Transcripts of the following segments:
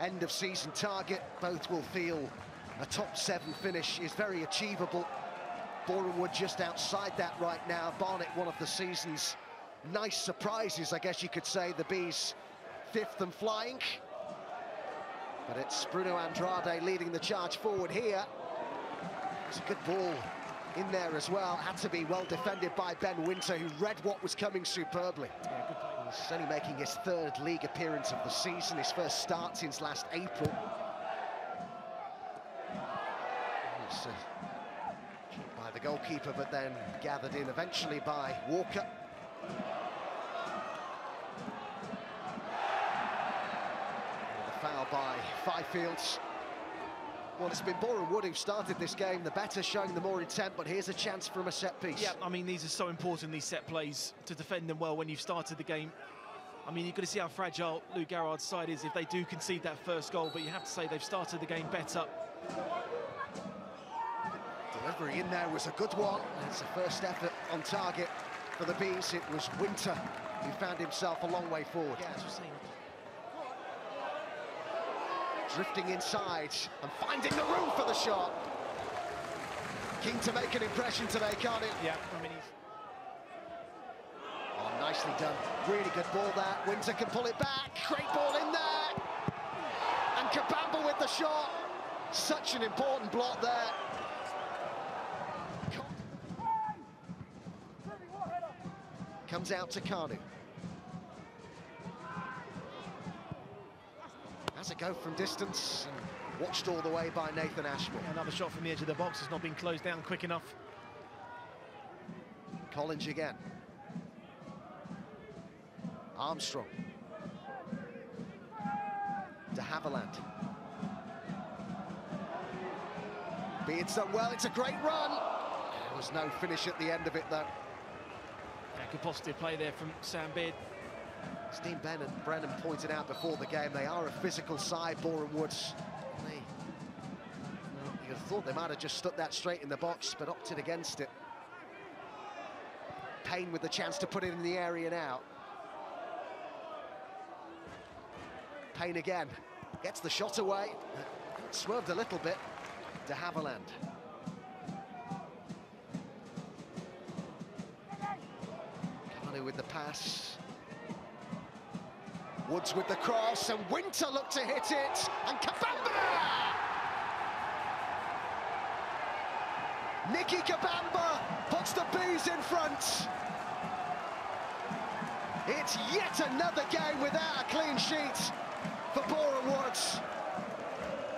end of season target. Both will feel a top seven finish is very achievable. Boreham just outside that right now. Barnet, one of the season's nice surprises, I guess you could say. The Bees fifth and flying. But it's Bruno Andrade leading the charge forward here. It's a good ball in there as well. Had to be well defended by Ben Winter, who read what was coming superbly. Yeah, He's only making his third league appearance of the season, his first start since last April. It's, uh, by the goalkeeper, but then gathered in eventually by Walker. The foul by Fifields. Well, it's been Boreham Wood who've started this game, the better, showing the more intent, but here's a chance from a set piece. Yeah, I mean, these are so important, these set plays, to defend them well when you've started the game. I mean, you've got to see how fragile Luke Garrard's side is if they do concede that first goal, but you have to say they've started the game better. Delivery in there was a good one. It's the first effort on target for the Bees. It was Winter who found himself a long way forward. Yeah, as we're saying. Drifting inside and finding the room for the shot. Keen to make an impression today, can't he? Yeah, I mean, he's... Oh, nicely done. Really good ball there. Winter can pull it back. Great ball in there. And Kabamba with the shot. Such an important block there. Comes out to Kanu. Has a go from distance and watched all the way by Nathan Ashmore. Another shot from the edge of the box has not been closed down quick enough. Collins again. Armstrong. De Havilland. Beard's done well, it's a great run. There was no finish at the end of it though. Yeah, good positive play there from Sam Beard. Steve Brennan, Brennan pointed out before the game, they are a physical side, Boreham Woods. They, you'd thought they might have just stuck that straight in the box, but opted against it. Payne with the chance to put it in the area now. Payne again, gets the shot away, swerved a little bit. De Havilland. Kanu with the pass. Woods with the cross, and Winter looked to hit it, and Kabamba! Nicke Kabamba puts the bees in front. It's yet another game without a clean sheet for Boreham Woods.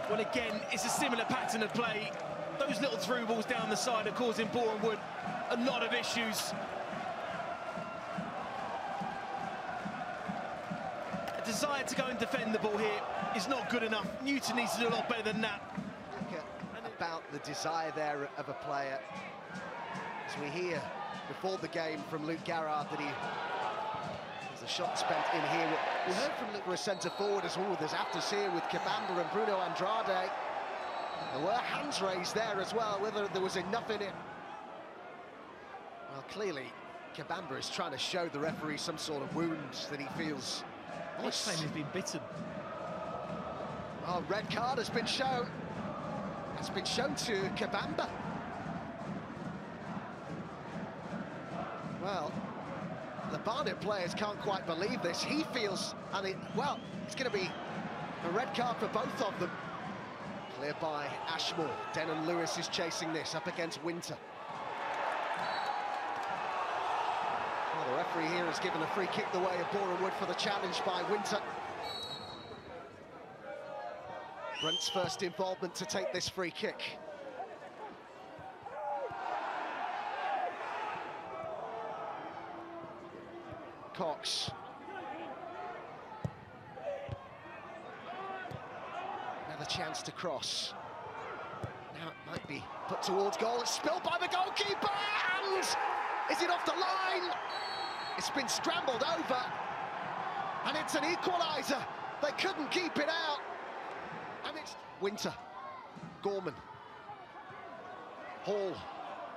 Well, again, it's a similar pattern of play. Those little through balls down the side are causing Boreham Wood a lot of issues. Desire to go and defend the ball here is not good enough. Newton needs to do a lot better than that. About the desire there of a player. As we hear before the game from Luke Garrard that he there's a shot spent in here. We heard from Luke for a centre forward as well. There's here with Kabamba and Bruno Andrade. There were hands raised there as well, whether there was enough in it. Well, clearly, Kabamba is trying to show the referee some sort of wound that he feels. He's claiming he's been bitten. Oh, red card has been shown. Has been shown to Kabamba. Well, the Barnet players can't quite believe this. He feels, and it, well, it's going to be a red card for both of them. Clear by Ashmore. Dennon Lewis is chasing this up against Winter. Well, the referee here has given a free kick the way of Boreham Wood for the challenge by Winter. Brent's first involvement to take this free kick. Cox. Another chance to cross. Now it might be put towards goal. It's spilled by the goalkeeper, and is it off the line? It's been scrambled over, and it's an equaliser. They couldn't keep it out. And it's Winter, Gorman, Hall.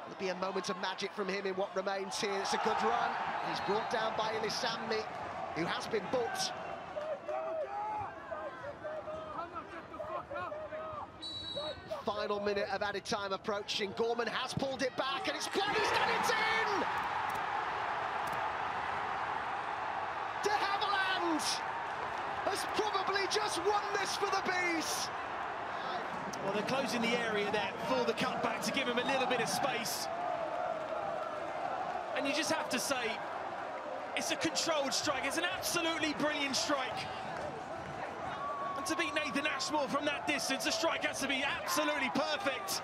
It'll be a moment of magic from him in what remains here. It's a good run. He's brought down by Ilisamni, who has been booked. Final minute of added time approaching. Gorman has pulled it back. Just won this for the Bees. Well, they're closing the area there for the cutback to give him a little bit of space. And you just have to say, it's a controlled strike. It's an absolutely brilliant strike. And to beat Nathan Ashmore from that distance, the strike has to be absolutely perfect.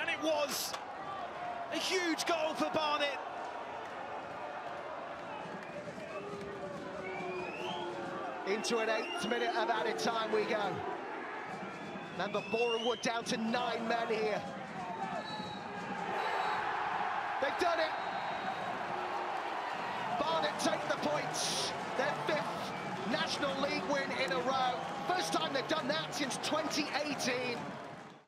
And it was a huge goal for Barnet. Into an eighth minute of added time we go. Remember, Boreham Wood down to nine men here. They've done it. Barnet take the points. Their fifth National League win in a row. First time they've done that since 2018.